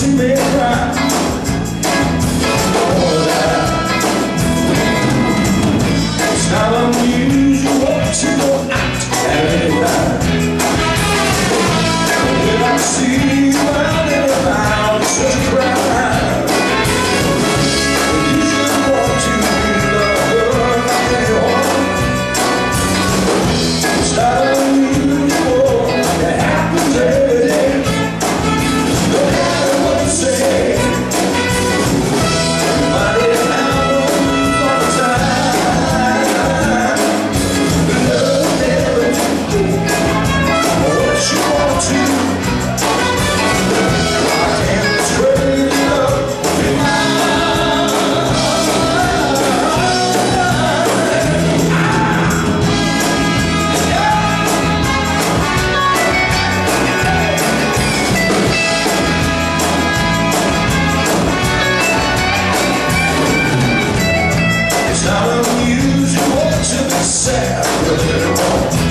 see me cry. It's not unusual to not unusual to be sad.